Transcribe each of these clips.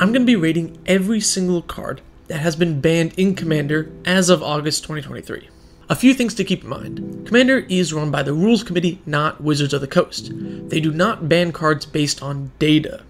I'm going to be rating every single card that has been banned in Commander as of August 2023. A few things to keep in mind. Commander is run by the Rules Committee, not Wizards of the Coast. They do not ban cards based on data.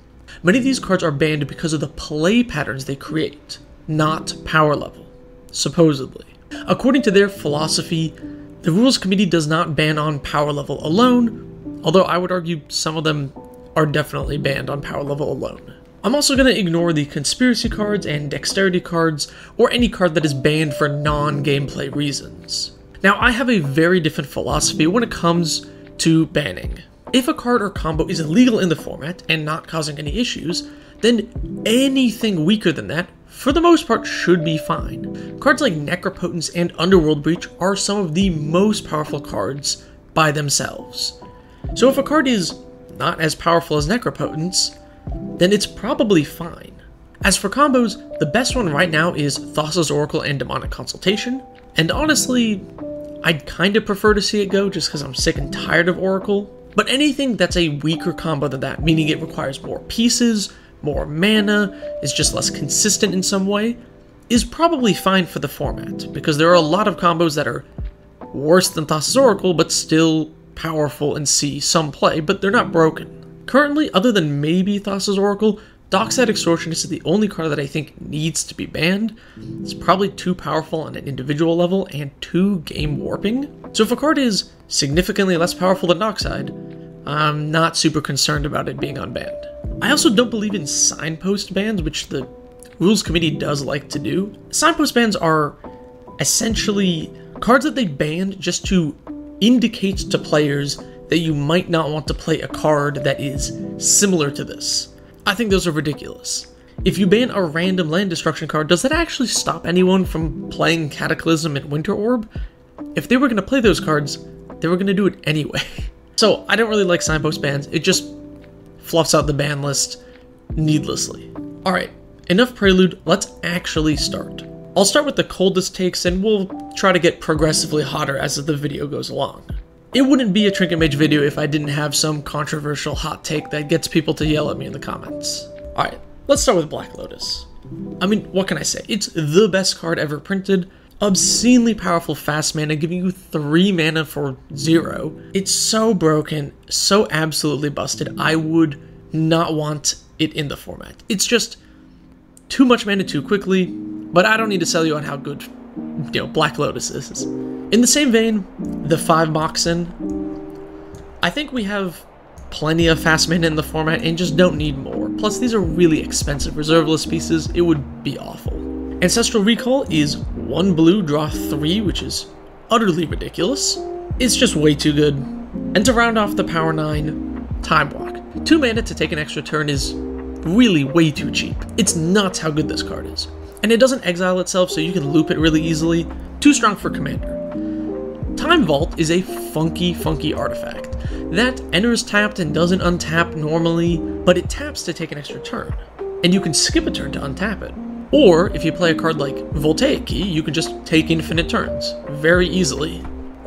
Many of these cards are banned because of the play patterns they create, not power level, supposedly. According to their philosophy, the Rules Committee does not ban on power level alone, although I would argue some of them are definitely banned on power level alone. I'm also going to ignore the conspiracy cards and dexterity cards, or any card that is banned for non gameplay reasons. Now, I have a very different philosophy when it comes to banning. If a card or combo is illegal in the format and not causing any issues, then anything weaker than that, for the most part, should be fine. Cards like Necropotence and Underworld Breach are some of the most powerful cards by themselves. So if a card is not as powerful as Necropotence, then it's probably fine. As for combos, the best one right now is Thassa's Oracle and Demonic Consultation, and honestly, I'd kinda prefer to see it go just because I'm sick and tired of Oracle. But anything that's a weaker combo than that, meaning it requires more pieces, more mana, is just less consistent in some way, is probably fine for the format, because there are a lot of combos that are worse than Thassa's Oracle, but still powerful and see some play, but they're not broken. Currently, other than maybe Thassa's Oracle, Dockside Extortionist is the only card that I think needs to be banned. It's probably too powerful on an individual level and too game warping. So if a card is significantly less powerful than Dockside, I'm not super concerned about it being unbanned. I also don't believe in signpost bans, which the Rules Committee does like to do. Signpost bans are essentially cards that they banned just to indicate to players that you might not want to play a card that is similar to this. I think those are ridiculous. If you ban a random land destruction card, does that actually stop anyone from playing Cataclysm and Winter Orb? If they were going to play those cards, they were going to do it anyway. So I don't really like signpost bans, it just fluffs out the ban list needlessly. Alright, enough prelude, let's actually start. I'll start with the coldest takes and we'll try to get progressively hotter as the video goes along. It wouldn't be a Trinket Mage video if I didn't have some controversial hot take that gets people to yell at me in the comments. Alright, let's start with Black Lotus. I mean, what can I say? It's the best card ever printed. Obscenely powerful fast mana, giving you 3 mana for 0. It's so broken, so absolutely busted, I would not want it in the format. It's just too much mana too quickly, but I don't need to sell you on how good you know, Black Lotuses. In the same vein, the 5 Moxen, I think we have plenty of fast mana in the format and just don't need more. Plus, these are really expensive reserve list pieces, it would be awful. Ancestral Recall is 1 blue, draw 3, which is utterly ridiculous. It's just way too good. And to round off the Power 9, Time Walk. 2 mana to take an extra turn is really way too cheap. It's nuts how good this card is and it doesn't exile itself so you can loop it really easily. Too strong for Commander. Time Vault is a funky, funky artifact that enters tapped and doesn't untap normally, but it taps to take an extra turn, and you can skip a turn to untap it. Or if you play a card like Voltaic Key, you can just take infinite turns very easily.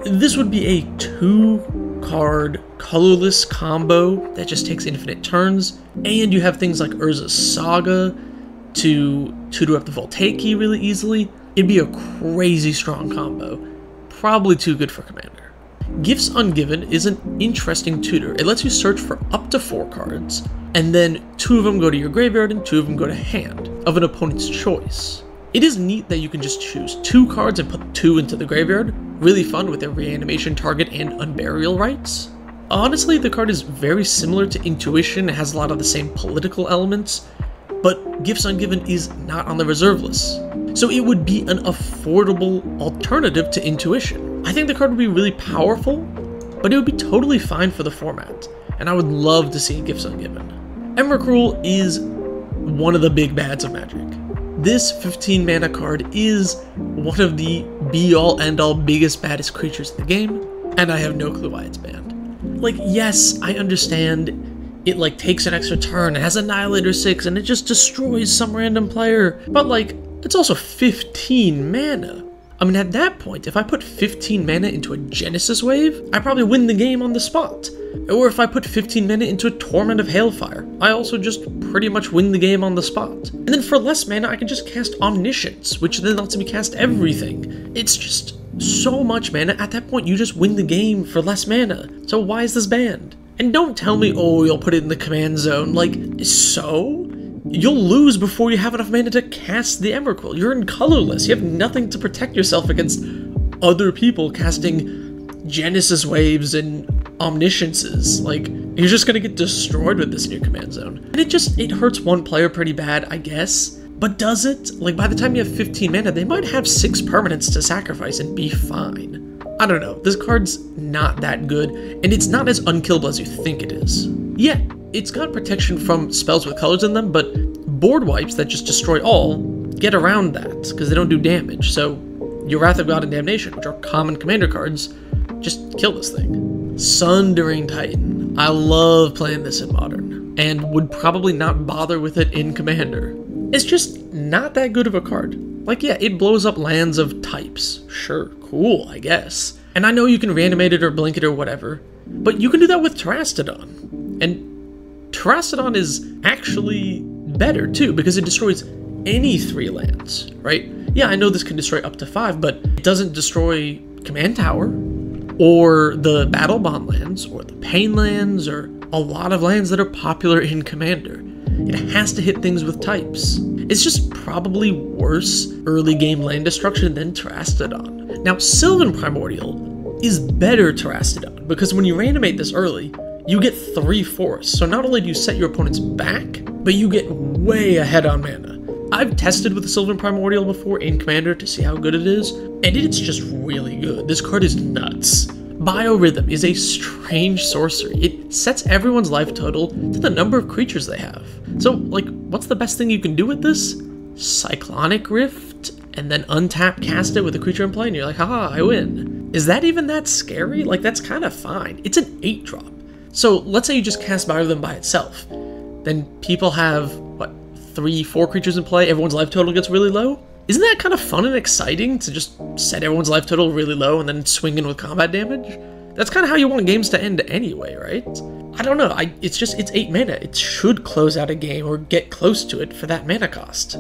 This would be a two card colorless combo that just takes infinite turns, and you have things like Urza's Saga to tutor up the Voltaic key really easily, it'd be a crazy strong combo. Probably too good for Commander. Gifts Ungiven is an interesting tutor. It lets you search for up to four cards, and then two of them go to your graveyard and two of them go to hand, of an opponent's choice. It is neat that you can just choose two cards and put two into the graveyard. Really fun with their reanimation target and Unburial Rites. Honestly, the card is very similar to Intuition, it has a lot of the same political elements, but Gifts Ungiven is not on the reserve list. So it would be an affordable alternative to Intuition. I think the card would be really powerful, but it would be totally fine for the format, and I would love to see Gifts Ungiven. Emrakul is one of the big bads of Magic. This 15 mana card is one of the be all end all biggest baddest creatures in the game, and I have no clue why it's banned. Like, yes, I understand it like takes an extra turn, it has Annihilator 6, and it just destroys some random player. But like, it's also 15 mana. I mean, at that point, if I put 15 mana into a Genesis Wave, I probably win the game on the spot. Or if I put 15 mana into a Torment of Hailfire, I also just pretty much win the game on the spot. And then for less mana, I can just cast Omniscience, which then lets me cast everything. It's just so much mana. At that point, you just win the game for less mana. So why is this banned? And don't tell me, oh, you'll put it in the command zone. Like, so? You'll lose before you have enough mana to cast the Emrakul. You're in colorless. You have nothing to protect yourself against other people casting Genesis waves and omnisciences. Like, you're just gonna get destroyed with this your command zone. And it just, it hurts one player pretty bad, I guess. But does it? Like, by the time you have 15 mana, they might have 6 permanents to sacrifice and be fine. I don't know, this card's not that good, and it's not as unkillable as you think it is. Yeah, it's got protection from spells with colors in them, but board wipes that just destroy all get around that, because they don't do damage, so your Wrath of God and Damnation, which are common commander cards, just kill this thing. Sundering Titan. I love playing this in Modern, and would probably not bother with it in Commander. It's just not that good of a card. Like, yeah, it blows up lands of types. Sure, cool, I guess. And I know you can reanimate it or blink it or whatever, but you can do that with Terastodon. And Terastodon is actually better too, because it destroys any three lands, right? Yeah, I know this can destroy up to five, but it doesn't destroy Command Tower, or the Battlebond lands, or the Pain lands, or a lot of lands that are popular in Commander. It has to hit things with types. It's just probably worse early game land destruction than Terastodon. Now, Sylvan Primordial is better Terastodon because when you reanimate this early, you get 3 force. So not only do you set your opponents back, but you get way ahead on mana. I've tested with the Sylvan Primordial before in Commander to see how good it is, and it's just really good. This card is nuts. Biorhythm is a strange sorcery. It sets everyone's life total to the number of creatures they have. So, like, what's the best thing you can do with this? Cyclonic Rift, and then untap cast it with a creature in play, and you're like, haha, I win. Is that even that scary? Like, that's kind of fine. It's an 8 drop. So, let's say you just cast Biorhythm by itself. Then people have, what, 3, 4 creatures in play, everyone's life total gets really low? Isn't that kind of fun and exciting to just set everyone's life total really low and then swing in with combat damage? That's kind of how you want games to end anyway, right? I don't know, I, it's just, it's 8 mana. It should close out a game or get close to it for that mana cost.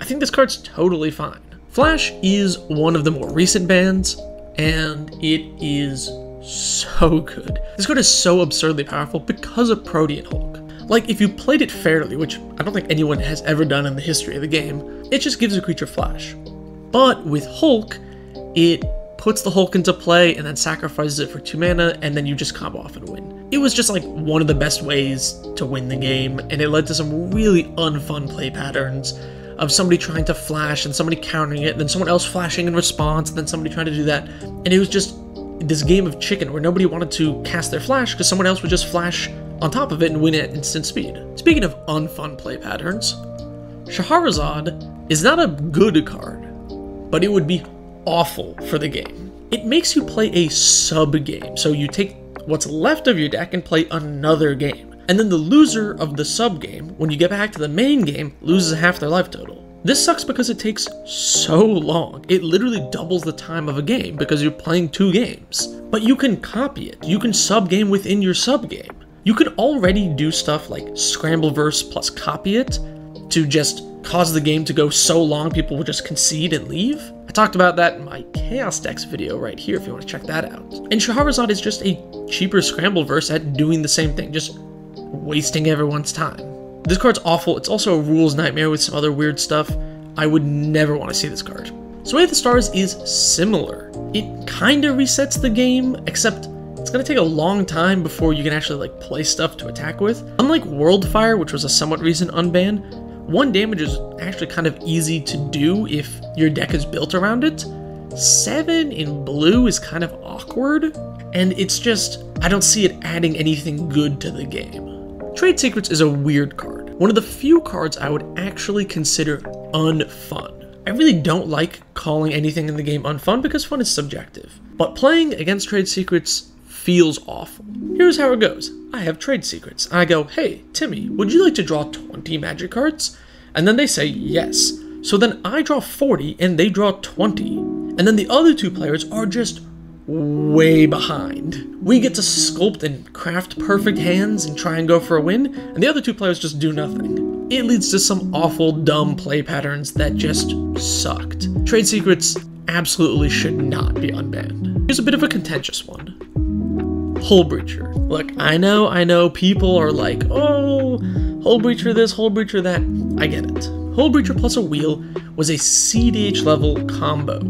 I think this card's totally fine. Flash is one of the more recent bans, and it is so good. This card is so absurdly powerful because of Protean Hulk. Like, if you played it fairly, which I don't think anyone has ever done in the history of the game, it just gives a creature flash. But with Hulk, it puts the Hulk into play and then sacrifices it for 2 mana, and then you just combo off and win. It was just like one of the best ways to win the game, and it led to some really unfun play patterns of somebody trying to flash and somebody countering it, and then someone else flashing in response, and then somebody trying to do that. And it was just this game of chicken where nobody wanted to cast their flash because someone else would just flash on top of it and win at instant speed. Speaking of unfun play patterns, Shahrazad is not a good card, but it would be awful for the game. It makes you play a sub game, so you take what's left of your deck and play another game. And then the loser of the sub game, when you get back to the main game, loses half their life total. This sucks because it takes so long. It literally doubles the time of a game because you're playing two games. But you can copy it. You can sub game within your sub game. You can already do stuff like Scrambleverse plus copy it to just cause the game to go so long people will just concede and leave. I talked about that in my Chaos Decks video right here if you want to check that out. And Shahrazad is just a cheaper Scrambleverse at doing the same thing, just wasting everyone's time. This card's awful, it's also a rules nightmare with some other weird stuff. I would never want to see this card. So Way of the Stars is similar. It kinda resets the game, except it's gonna take a long time before you can actually like play stuff to attack with. Unlike Worldfire, which was a somewhat recent unban, one damage is actually kind of easy to do if your deck is built around it. Seven in blue is kind of awkward, and it's just, I don't see it adding anything good to the game. Trade Secrets is a weird card. One of the few cards I would actually consider unfun. I really don't like calling anything in the game unfun because fun is subjective. But playing against Trade Secrets feels awful. Here's how it goes I have trade secrets. And I go, hey, Timmy, would you like to draw 20 magic cards? And then they say yes. So then I draw 40 and they draw 20. And then the other two players are just way behind. We get to sculpt and craft perfect hands and try and go for a win, and the other two players just do nothing. It leads to some awful, dumb play patterns that just sucked. Trade secrets absolutely should not be unbanned. Here's a bit of a contentious one. Hullbreacher. Look, I know, I know people are like, oh, Hullbreacher this, Hullbreacher that. I get it. Hullbreacher plus a wheel was a CEDH level combo.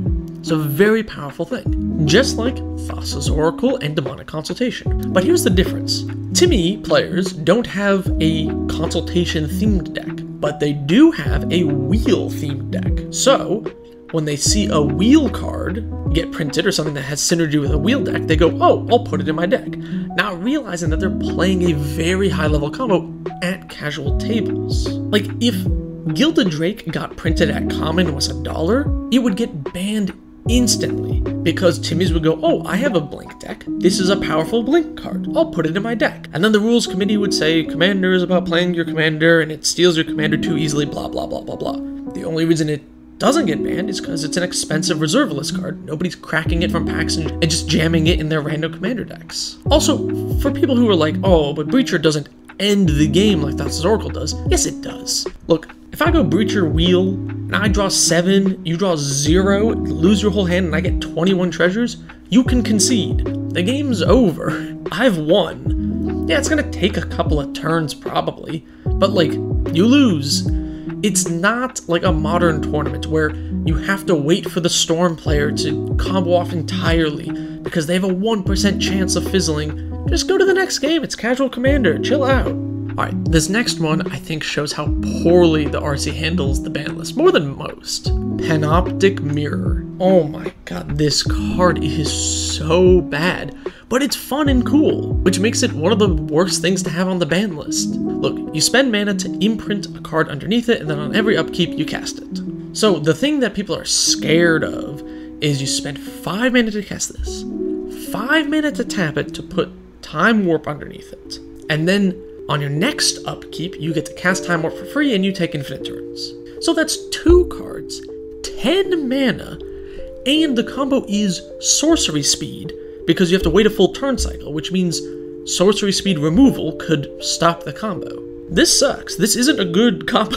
It's a very powerful thing, just like Thassa's Oracle and Demonic Consultation. But here's the difference. Timmy players don't have a consultation themed deck, but they do have a wheel themed deck. So, when they see a wheel card get printed or something that has synergy with a wheel deck, they go, oh, I'll put it in my deck. Not realizing that they're playing a very high level combo at casual tables. Like, if Gilded Drake got printed at common was a dollar, it would get banned instantly because Timmy's would go, Oh, I have a blink deck. This is a powerful blink card. I'll put it in my deck. And then the rules committee would say, Commander is about playing your commander and it steals your commander too easily, blah, blah, blah, blah, blah. The only reason it doesn't get banned is because it's an expensive reserve list card. Nobody's cracking it from packs and, and just jamming it in their random commander decks. Also, for people who are like, oh, but Breacher doesn't end the game like Thassa's Oracle does, yes, it does. Look, if I go Breacher Wheel and I draw 7, you draw 0, lose your whole hand, and I get 21 treasures, you can concede. The game's over. I've won. Yeah, it's gonna take a couple of turns probably, but like, you lose. It's not like a modern tournament where you have to wait for the Storm player to combo off entirely because they have a 1% chance of fizzling. Just go to the next game, it's Casual Commander, chill out. Alright, this next one I think shows how poorly the RC handles the ban list, more than most. Panoptic Mirror. Oh my god, this card is so bad, but it's fun and cool, which makes it one of the worst things to have on the ban list. Look, you spend mana to imprint a card underneath it, and then on every upkeep you cast it. So the thing that people are scared of is you spend 5 mana to cast this, 5 mana to tap it to put Time Warp underneath it, and then on your next upkeep, you get to cast Time Warp for free and you take infinite turns. So that's two cards, 10 mana, and the combo is sorcery speed because you have to wait a full turn cycle, which means sorcery speed removal could stop the combo. This sucks. This isn't a good combo.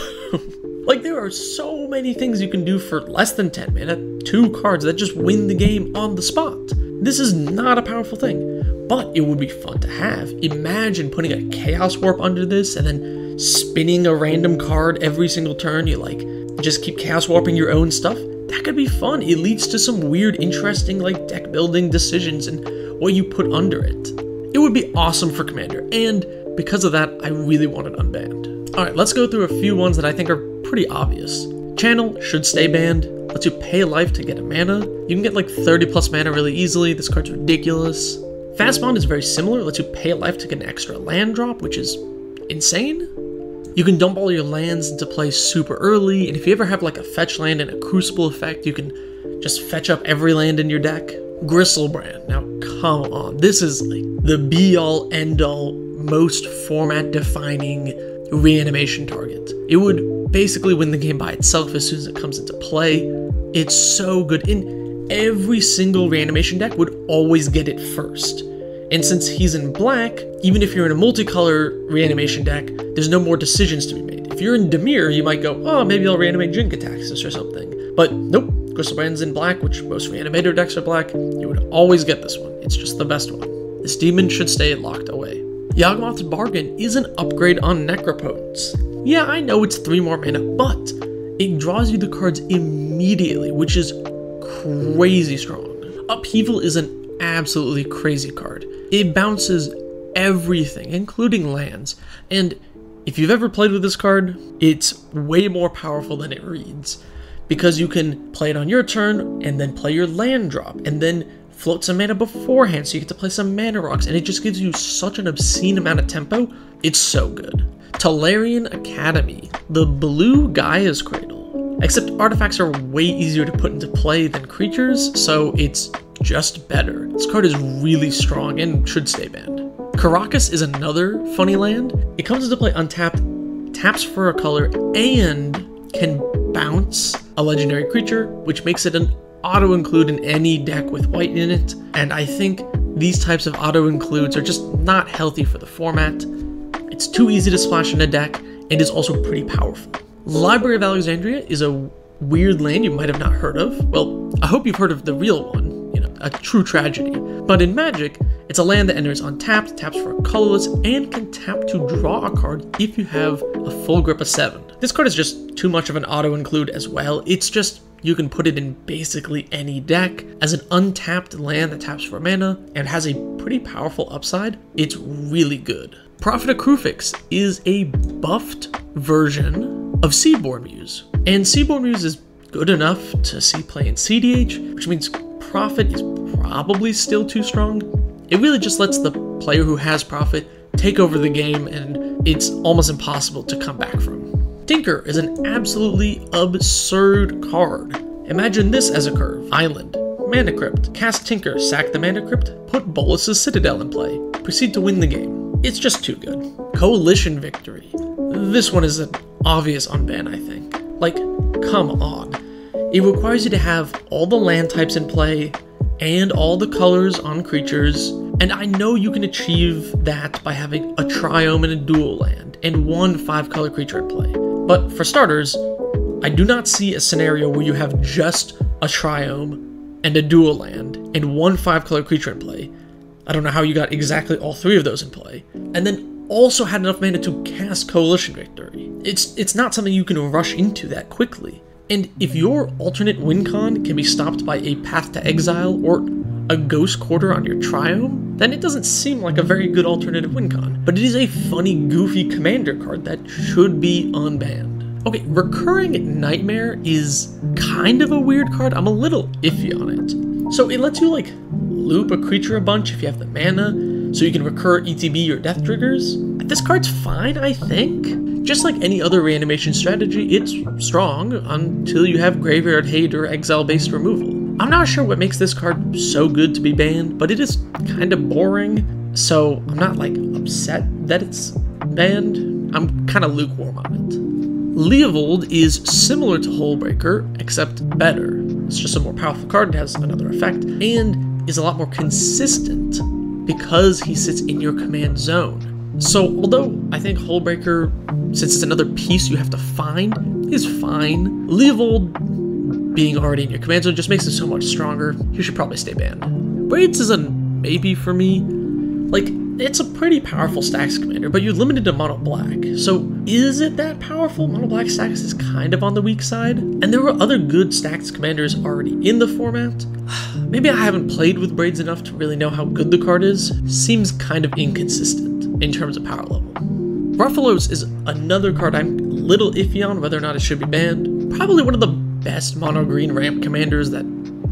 like, there are so many things you can do for less than 10 mana, two cards that just win the game on the spot. This is not a powerful thing but it would be fun to have. Imagine putting a Chaos Warp under this and then spinning a random card every single turn. You like just keep Chaos Warping your own stuff. That could be fun. It leads to some weird, interesting like deck building decisions and what you put under it. It would be awesome for Commander, and because of that, I really want it unbanned. Alright, let's go through a few ones that I think are pretty obvious. Channel should stay banned. Lets you pay life to get a mana. You can get like 30 plus mana really easily. This card's ridiculous. Fastbond is very similar, lets you pay life to get an extra land drop, which is insane. You can dump all your lands into play super early, and if you ever have like a fetch land and a crucible effect, you can just fetch up every land in your deck. Griselbrand, now come on, this is like the be all end all, most format defining reanimation target. It would basically win the game by itself as soon as it comes into play. It's so good. And every single reanimation deck would always get it first. And since he's in black, even if you're in a multicolor reanimation deck, there's no more decisions to be made. If you're in Dimir, you might go, oh, maybe I'll reanimate Jin-Gitaxias or something. But nope, Griselbrand's in black, which most reanimator decks are black. You would always get this one. It's just the best one. This demon should stay locked away. Yawgmoth's Bargain is an upgrade on Necropotence. Yeah, I know it's 3 more mana, but it draws you the cards immediately, which is crazy strong. Upheaval is an absolutely crazy card. It bounces everything, including lands, and if you've ever played with this card, it's way more powerful than it reads. Because you can play it on your turn, and then play your land drop, and then float some mana beforehand so you get to play some mana rocks, and it just gives you such an obscene amount of tempo. It's so good. Tolarian Academy, the blue Gaia's Cradle. Except artifacts are way easier to put into play than creatures, so it's just better. This card is really strong and should stay banned. Karakas is another funny land. It comes into play untapped, taps for a color, and can bounce a legendary creature, which makes it an auto include in any deck with white in it, and I think these types of auto includes are just not healthy for the format. It's too easy to splash in a deck, and is also pretty powerful. Library of Alexandria is a weird land you might have not heard of. Well, I hope you've heard of the real one, a true tragedy. But in Magic, it's a land that enters untapped, taps for a colorless, and can tap to draw a card if you have a full grip of 7. This card is just too much of an auto include as well. It's just you can put it in basically any deck as an untapped land that taps for mana and has a pretty powerful upside. It's really good. Prophet of Kruphix is a buffed version of Seedborn Muse, and Seedborn Muse is good enough to see play in CEDH, which means Prophet is probably still too strong. It really just lets the player who has Prophet take over the game, and it's almost impossible to come back from. Tinker is an absolutely absurd card. Imagine this as a curve. Island. Mana Crypt. Cast Tinker, sack the Mana Crypt, put Bolas's Citadel in play. Proceed to win the game. It's just too good. Coalition Victory. This one is an obvious unban, I think. Like, come on. It requires you to have all the land types in play and all the colors on creatures, and I know you can achieve that by having a Triome and a dual land, and one 5 color creature in play. But for starters, I do not see a scenario where you have just a Triome and a dual land and one 5 color creature in play. I don't know how you got exactly all three of those in play. And then also had enough mana to cast Coalition Victory. It's it's not something you can rush into that quickly. And if your alternate win con can be stopped by a Path to Exile or a Ghost Quarter on your Triome, then it doesn't seem like a very good alternative win con. But it is a funny, goofy commander card that should be unbanned. Okay, Recurring Nightmare is kind of a weird card. I'm a little iffy on it. So it lets you like loop a creature a bunch if you have the mana, so you can recur ETB or death triggers. This card's fine, I think. Just like any other reanimation strategy, it's strong until you have Graveyard Hate or Exile based removal. I'm not sure what makes this card so good to be banned, but it is kind of boring, so I'm not like upset that it's banned. I'm kind of lukewarm on it. Leovold is similar to Hullbreacher, except better. It's just a more powerful card, it has another effect, and is a lot more consistent because he sits in your command zone. So, although I think Hullbreacher, since it's another piece you have to find, is fine, Leovold being already in your command zone just makes him so much stronger. You should probably stay banned. Braids is a maybe for me. Like, it's a pretty powerful stacks commander, but you're limited to mono black. So is it that powerful? Mono black stacks is kind of on the weak side. And there were other good stacks commanders already in the format. Maybe I haven't played with Braids enough to really know how good the card is. Seems kind of inconsistent in terms of power level. Rofellos is another card I'm a little iffy on whether or not it should be banned. Probably one of the best mono green ramp commanders that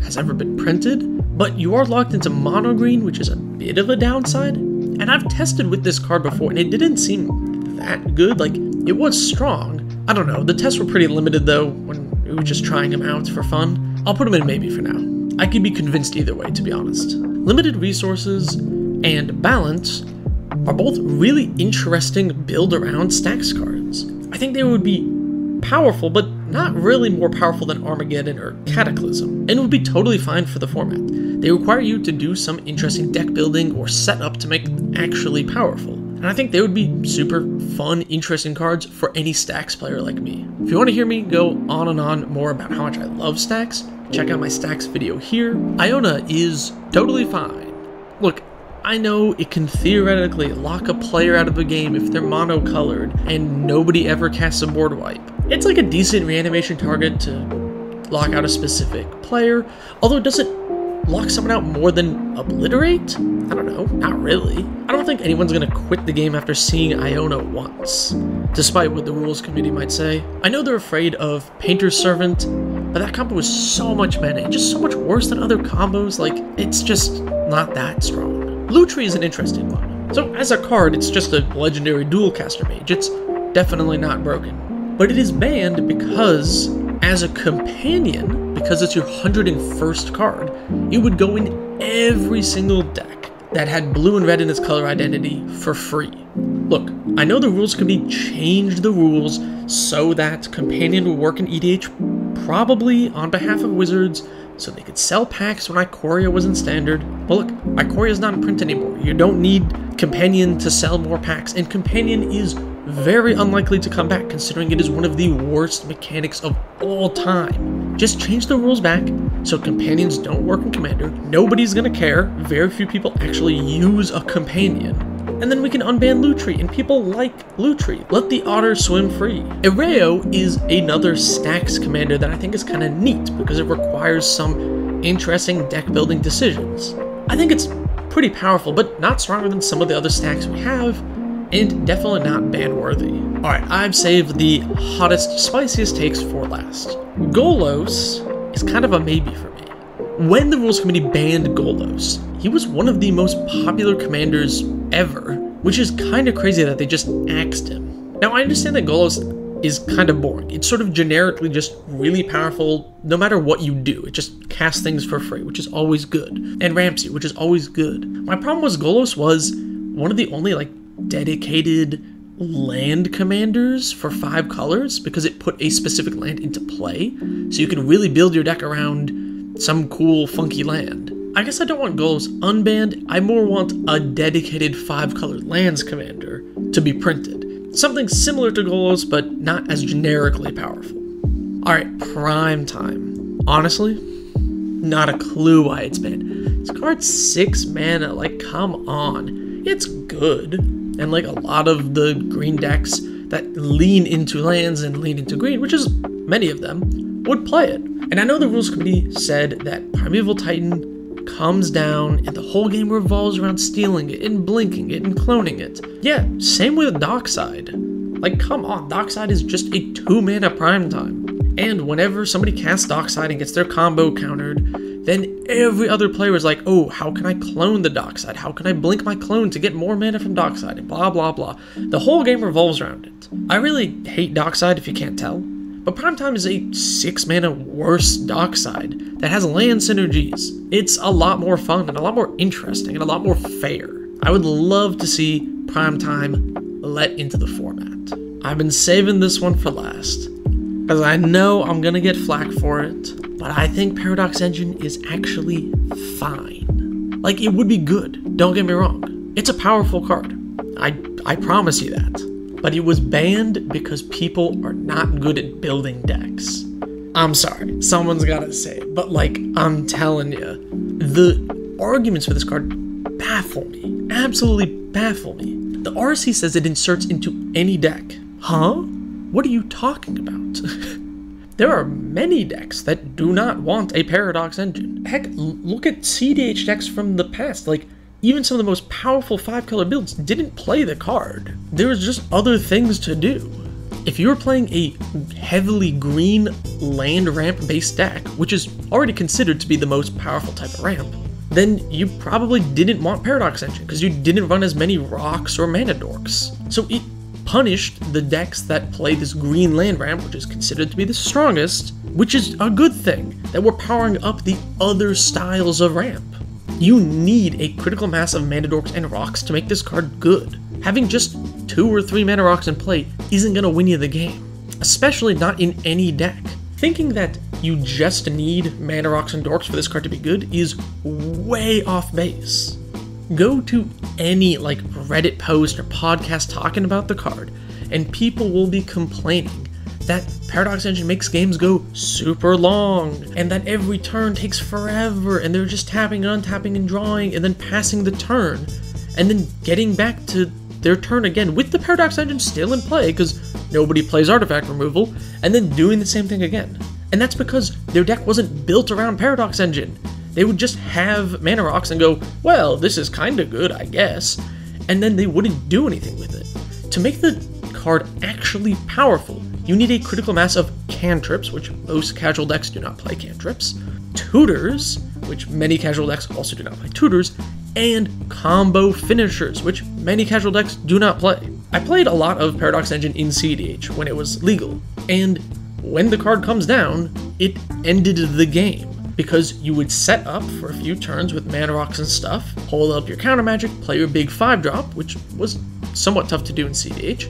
has ever been printed, but you are locked into mono green, which is a bit of a downside. And I've tested with this card before, and it didn't seem that good. Like, it was strong. I don't know. The tests were pretty limited, though, when we were just trying them out for fun. I'll put them in maybe for now. I could be convinced either way, to be honest. Limited resources and balance are both really interesting build around stacks cards. I think they would be powerful, but not really more powerful than Armageddon or Cataclysm, and would be totally fine for the format. They require you to do some interesting deck building or setup to make them actually powerful. And I think they would be super fun, interesting cards for any stacks player like me. If you want to hear me go on and on more about how much I love stacks, check out my stacks video here. Iona is totally fine. Look, I know it can theoretically lock a player out of the game if they're monocolored and nobody ever casts a board wipe. It's like a decent reanimation target to lock out a specific player, although it doesn't lock someone out more than obliterate? I don't know, not really. I don't think anyone's gonna quit the game after seeing Iona once, despite what the rules committee might say. I know they're afraid of Painter's Servant, but that combo is so much mana, just so much worse than other combos, like, it's just not that strong. Lutri is an interesting one. So, as a card, it's just a legendary Dualcaster Mage. It's definitely not broken. But it is banned because, as a companion, because it's your 101st card, it would go in every single deck that had blue and red in its color identity for free. Look, I know the rules can be changed the rules so that Companion will work in EDH probably on behalf of Wizards so they could sell packs when Ikoria was in standard. But look, Ikoria is not in print anymore. You don't need Companion to sell more packs, and Companion is very unlikely to come back considering it is one of the worst mechanics of all time. Just change the rules back so companions don't work in Commander. Nobody's gonna care. Very few people actually use a companion. And then we can unban Lutri, and people like Lutri. Let the otter swim free. Erayo is another stacks commander that I think is kind of neat because it requires some interesting deck building decisions. I think it's pretty powerful, but not stronger than some of the other stacks we have, and definitely not ban worthy. Alright, I've saved the hottest, spiciest takes for last. Golos is kind of a maybe for me. When the Rules Committee banned Golos, he was one of the most popular commanders ever, which is kind of crazy that they just axed him. Now, I understand that Golos is kind of boring. It's sort of generically just really powerful no matter what you do. It just casts things for free, which is always good. And Ramsey, which is always good. My problem was Golos was one of the only like dedicated land commanders for five colors because it put a specific land into play. So you can really build your deck around some cool, funky land. I guess I don't want Golos unbanned, I more want a dedicated five color lands commander to be printed. Something similar to Golos, but not as generically powerful. Alright, prime time. Honestly, not a clue why it's banned. This card's six mana, like, come on. It's good and like a lot of the green decks that lean into lands and lean into green, which is many of them, would play it. And I know the rules committee said that Primeval Titan comes down and the whole game revolves around stealing it and blinking it and cloning it. Yeah, same with Dockside. Like, come on, Dockside is just a two mana prime time. And whenever somebody casts Dockside and gets their combo countered, then every other player is like, oh, how can I clone the Dockside? How can I blink my clone to get more mana from Dockside? And blah, blah, blah. The whole game revolves around it. I really hate Dockside if you can't tell. But Primetime is a 6 mana worse Dockside that has land synergies. It's a lot more fun and a lot more interesting and a lot more fair. I would love to see Primetime let into the format. I've been saving this one for last, I know I'm gonna get flack for it, but I think Paradox Engine is actually fine. Like, it would be good, don't get me wrong. It's a powerful card. I, I promise you that. But it was banned because people are not good at building decks. I'm sorry, someone's gotta say but like, I'm telling you, the arguments for this card baffle me. Absolutely baffle me. The RC says it inserts into any deck. Huh? What are you talking about? There are many decks that do not want a Paradox engine. Heck, look at CEDH decks from the past. Like, even some of the most powerful five color builds didn't play the card. There was just other things to do. If you were playing a heavily green land ramp based deck, which is already considered to be the most powerful type of ramp, then you probably didn't want Paradox Engine because you didn't run as many rocks or mana dorks. So it punished the decks that play this green land ramp, which is considered to be the strongest, which is a good thing, that we're powering up the other styles of ramp. You need a critical mass of mana dorks and rocks to make this card good. Having just two or three mana rocks in play isn't gonna win you the game, especially not in any deck. Thinking that you just need mana rocks and dorks for this card to be good is way off base go to any like Reddit post or podcast talking about the card, and people will be complaining that Paradox Engine makes games go super long, and that every turn takes forever, and they're just tapping and untapping and drawing, and then passing the turn, and then getting back to their turn again with the Paradox Engine still in play because nobody plays artifact removal, and then doing the same thing again. And that's because their deck wasn't built around Paradox Engine. They would just have mana rocks and go, well, this is kinda good, I guess. And then they wouldn't do anything with it. To make the card actually powerful, you need a critical mass of cantrips, which most casual decks do not play cantrips, tutors, which many casual decks also do not play tutors, and combo finishers, which many casual decks do not play. I played a lot of Paradox Engine in CEDH when it was legal, and when the card comes down, it ended the game because you would set up for a few turns with mana rocks and stuff, hold up your counter magic, play your big 5 drop, which was somewhat tough to do in CEDH,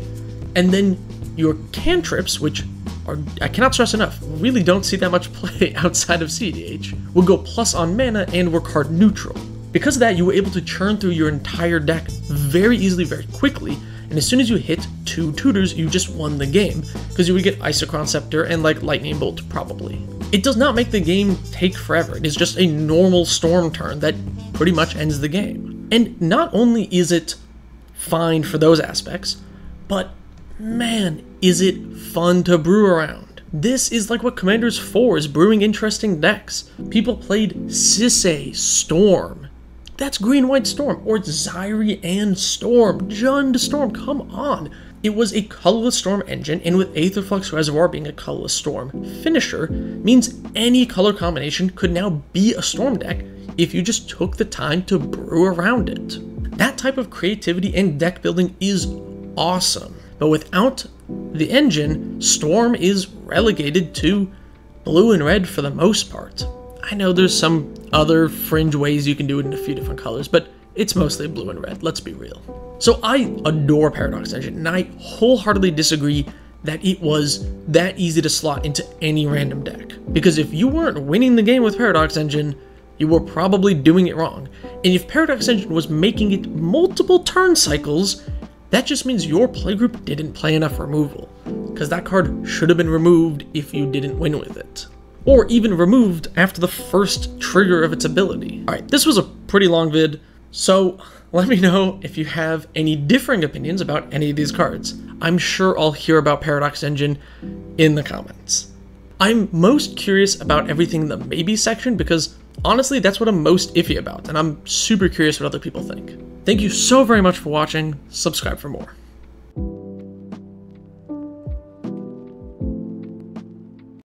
and then your cantrips, which are I cannot stress enough, really don't see that much play outside of CEDH, will go plus on mana and were card neutral. Because of that, you were able to churn through your entire deck very easily, very quickly, and as soon as you hit two tutors, you just won the game, because you would get Isochron Scepter and like Lightning Bolt, probably. It does not make the game take forever, it is just a normal Storm turn that pretty much ends the game. And not only is it fine for those aspects, but man, is it fun to brew around. This is like what Commander's for is brewing interesting decks. People played Sisay, Storm, that's Green White Storm, or Zairi and Storm, Jund Storm, come on. It was a colorless storm engine, and with Aetherflux Reservoir being a colorless storm finisher, means any color combination could now be a storm deck if you just took the time to brew around it. That type of creativity and deck building is awesome, but without the engine, Storm is relegated to blue and red for the most part. I know there's some other fringe ways you can do it in a few different colors, but it's mostly blue and red, let's be real. So I adore Paradox Engine, and I wholeheartedly disagree that it was that easy to slot into any random deck. Because if you weren't winning the game with Paradox Engine, you were probably doing it wrong. And if Paradox Engine was making it multiple turn cycles, that just means your playgroup didn't play enough removal. Because that card should have been removed if you didn't win with it or even removed after the first trigger of its ability. Alright, this was a pretty long vid, so let me know if you have any differing opinions about any of these cards. I'm sure I'll hear about Paradox Engine in the comments. I'm most curious about everything in the maybe section because honestly, that's what I'm most iffy about, and I'm super curious what other people think. Thank you so very much for watching. Subscribe for more.